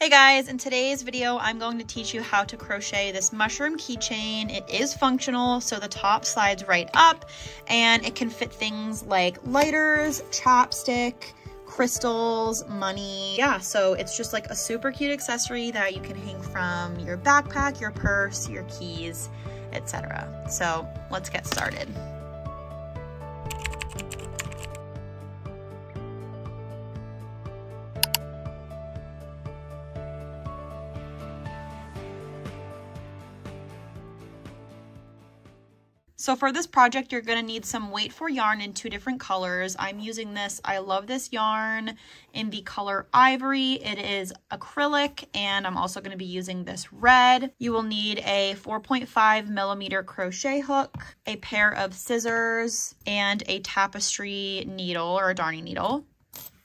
Hey guys, in today's video, I'm going to teach you how to crochet this mushroom keychain. It is functional, so the top slides right up and it can fit things like lighters, chapstick, crystals, money. Yeah, so it's just like a super cute accessory that you can hang from your backpack, your purse, your keys, etc. So let's get started. So for this project, you're to need some weight four yarn in two different colors. I'm using this, I love this yarn in the color Ivory. It is acrylic and I'm also to be using this red. You will need a 4.5 millimeter crochet hook, a pair of scissors, and a tapestry needle or a darning needle.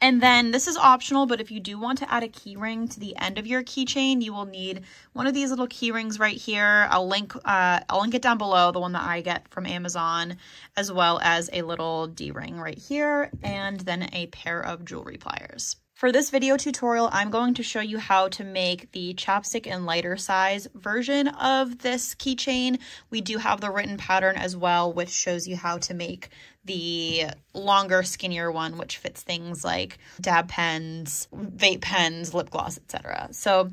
And then this is optional, but if you do want to add a keyring to the end of your keychain, you will need one of these little key rings right here. I'll link, uh, I'll link it down below, the one that I get from Amazon, as well as a little D-ring right here, and then a pair of jewelry pliers. For this video tutorial, I'm going to show you how to make the chapstick and lighter size version of this keychain. We do have the written pattern as well, which shows you how to make the longer, skinnier one, which fits things like dab pens, vape pens, lip gloss, etc. So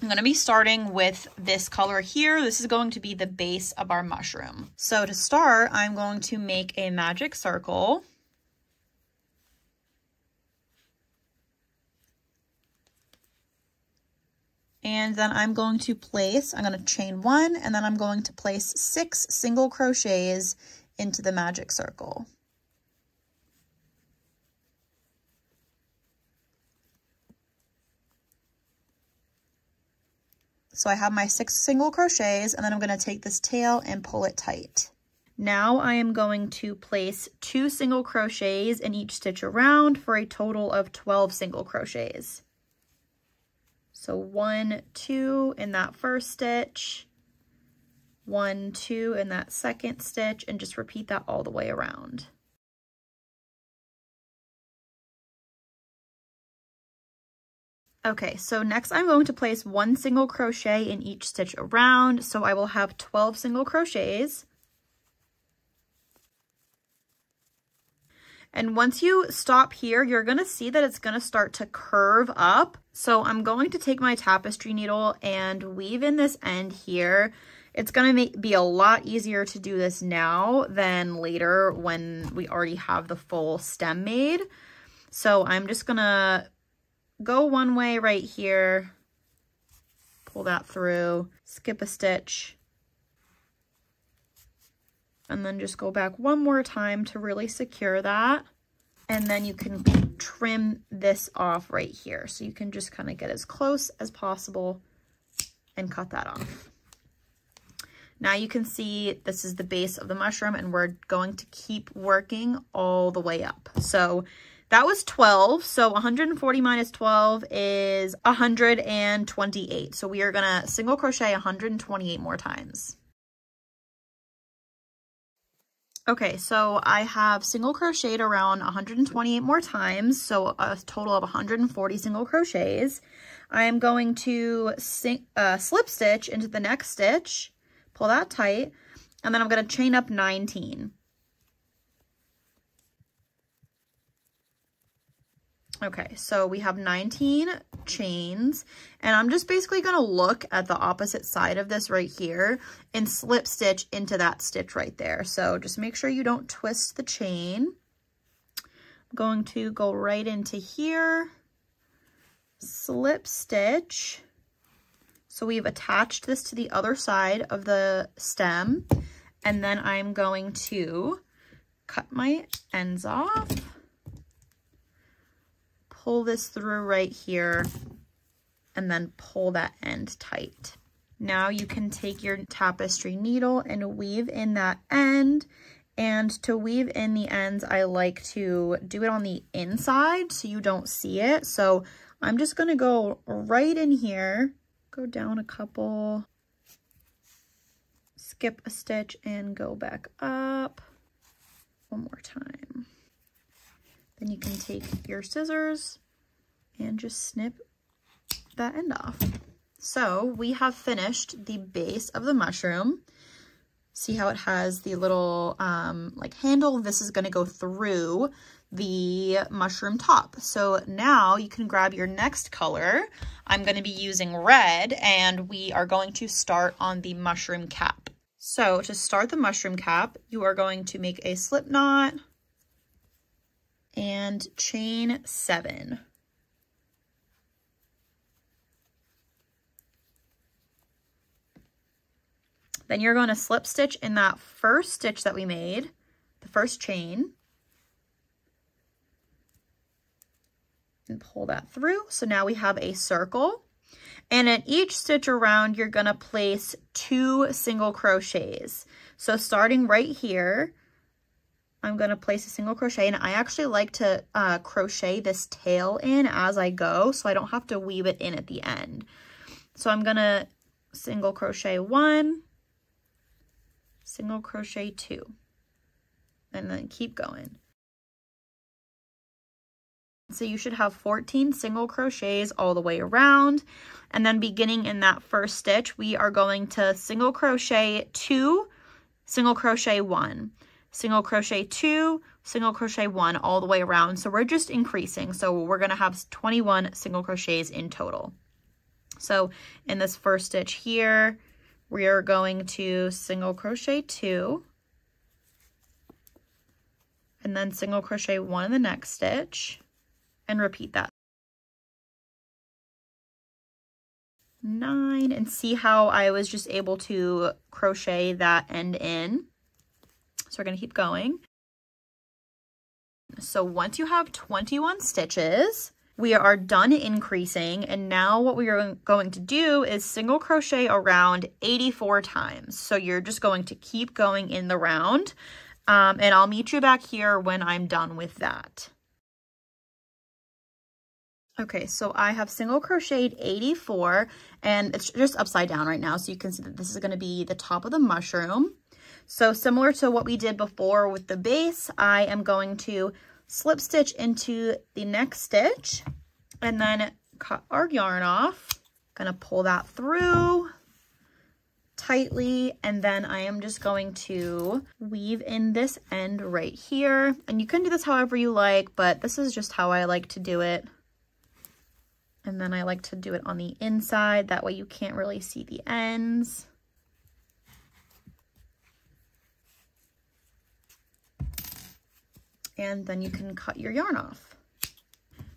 I'm going to be starting with this color here. This is going to be the base of our mushroom. So to start, I'm going to make a magic circle. And then I'm going to place, I'm going to chain one, and then I'm going to place six single crochets into the magic circle. So I have my six single crochets and then I'm going to take this tail and pull it tight. Now I am going to place two single crochets in each stitch around for a total of 12 single crochets. So one, two in that first stitch, one, two in that second stitch, and just repeat that all the way around. Okay, so next I'm going to place one single crochet in each stitch around. So I will have 12 single crochets. And once you stop here, you're going to see that it's going to start to curve up. So I'm going to take my tapestry needle and weave in this end here. It's going to be a lot easier to do this now than later when we already have the full stem made. So I'm just going to go one way right here, pull that through, skip a stitch, and then just go back one more time to really secure that. And then you can trim this off right here. So you can just kind of get as close as possible and cut that off. Now you can see this is the base of the mushroom and we're going to keep working all the way up. So that was 12. So 140 minus 12 is 128. So we are going to single crochet 128 more times. Okay, so I have single crocheted around 128 more times, so a total of 140 single crochets. I am going to uh, slip stitch into the next stitch, pull that tight, and then I'm going to chain up 19. Okay, so we have 19 chains, and I'm just basically going to look at the opposite side of this right here and slip stitch into that stitch right there. So just make sure you don't twist the chain. I'm going to go right into here, slip stitch. So we've attached this to the other side of the stem, and then I'm going to cut my ends off pull this through right here and then pull that end tight. Now you can take your tapestry needle and weave in that end. And to weave in the ends, I like to do it on the inside so you don't see it. So I'm just to go right in here, go down a couple, skip a stitch and go back up one more time. Then you can take your scissors and just snip that end off. So we have finished the base of the mushroom. See how it has the little um, like handle? This is going to go through the mushroom top. So now you can grab your next color. I'm going to be using red and we are going to start on the mushroom cap. So to start the mushroom cap, you are going to make a slip knot and chain seven. Then you're going to slip stitch in that first stitch that we made, the first chain. And pull that through. So now we have a circle. And at each stitch around, you're going to place two single crochets. So starting right here, I'm going to place a single crochet. And I actually like to uh, crochet this tail in as I go, so I don't have to weave it in at the end. So I'm going to single crochet one, single crochet two, and then keep going. So you should have 14 single crochets all the way around. And then beginning in that first stitch, we are going to single crochet two, single crochet one, single crochet two, single crochet one all the way around. So we're just increasing. So we're going to have 21 single crochets in total. So in this first stitch here, we are going to single crochet two, and then single crochet one in the next stitch, and repeat that. Nine, and see how I was just able to crochet that end in. So we're going to keep going. So once you have 21 stitches, we are done increasing and now what we are going to do is single crochet around 84 times. So you're just going to keep going in the round um, and I'll meet you back here when I'm done with that. Okay, so I have single crocheted 84 and it's just upside down right now. So you can see that this is going to be the top of the mushroom. So similar to what we did before with the base, I am going to slip stitch into the next stitch and then cut our yarn off. Gonna pull that through tightly and then I am just going to weave in this end right here and you can do this however you like but this is just how I like to do it and then I like to do it on the inside that way you can't really see the ends and then you can cut your yarn off.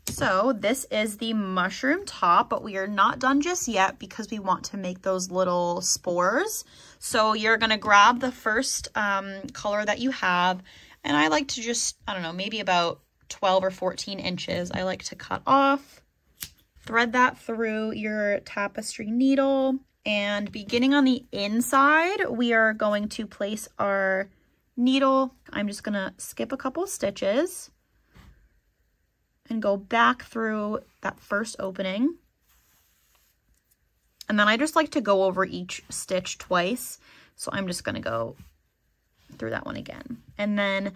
So this is the mushroom top, but we are not done just yet because we want to make those little spores. So you're gonna grab the first um, color that you have, and I like to just, I don't know, maybe about 12 or 14 inches. I like to cut off, thread that through your tapestry needle, and beginning on the inside, we are going to place our needle. I'm just going to skip a couple stitches and go back through that first opening. And then I just like to go over each stitch twice. So I'm just going to go through that one again. And then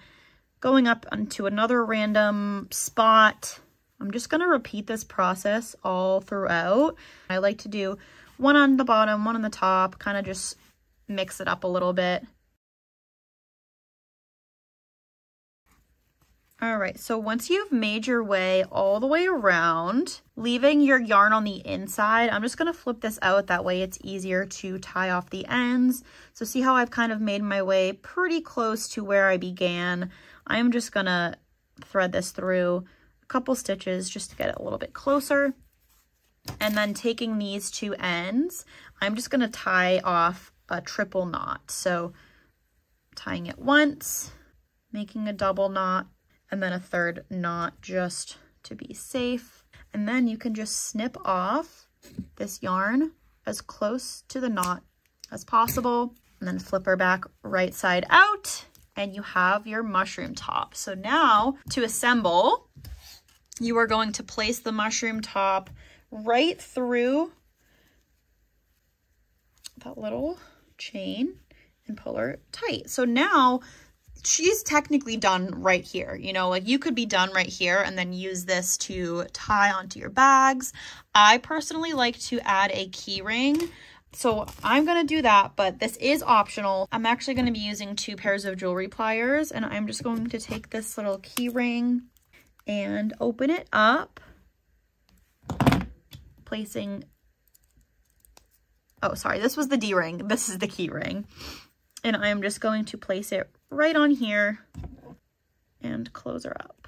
going up onto another random spot, I'm just going to repeat this process all throughout. I like to do one on the bottom, one on the top, kind of just mix it up a little bit. All right, so once you've made your way all the way around, leaving your yarn on the inside, I'm just gonna flip this out. That way it's easier to tie off the ends. So see how I've kind of made my way pretty close to where I began. I'm just gonna thread this through couple stitches just to get it a little bit closer. And then taking these two ends, I'm just gonna tie off a triple knot. So tying it once, making a double knot, and then a third knot just to be safe. And then you can just snip off this yarn as close to the knot as possible and then flip her back right side out and you have your mushroom top. So now to assemble, you are going to place the mushroom top right through that little chain and pull her tight. So now she's technically done right here. You know, like you could be done right here and then use this to tie onto your bags. I personally like to add a key ring. So I'm going to do that, but this is optional. I'm actually going to be using two pairs of jewelry pliers and I'm just going to take this little key ring and open it up, placing, oh, sorry, this was the D-ring. This is the key ring. And I'm just going to place it right on here and close her up.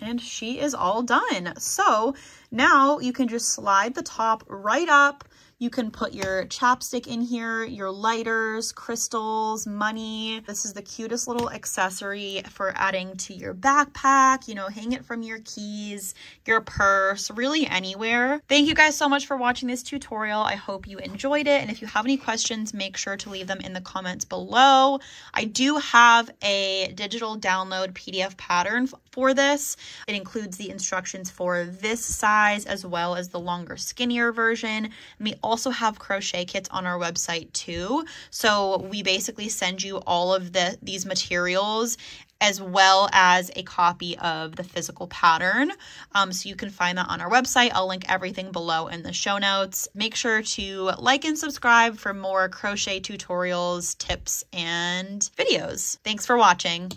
And she is all done. So now you can just slide the top right up you can put your chapstick in here, your lighters, crystals, money. This is the cutest little accessory for adding to your backpack, you know, hang it from your keys, your purse, really anywhere. Thank you guys so much for watching this tutorial. I hope you enjoyed it. And if you have any questions, make sure to leave them in the comments below. I do have a digital download PDF pattern for this. It includes the instructions for this size as well as the longer, skinnier version. And we also have crochet kits on our website too. So we basically send you all of the these materials as well as a copy of the physical pattern. Um, so you can find that on our website. I'll link everything below in the show notes. Make sure to like and subscribe for more crochet tutorials, tips, and videos. Thanks for watching.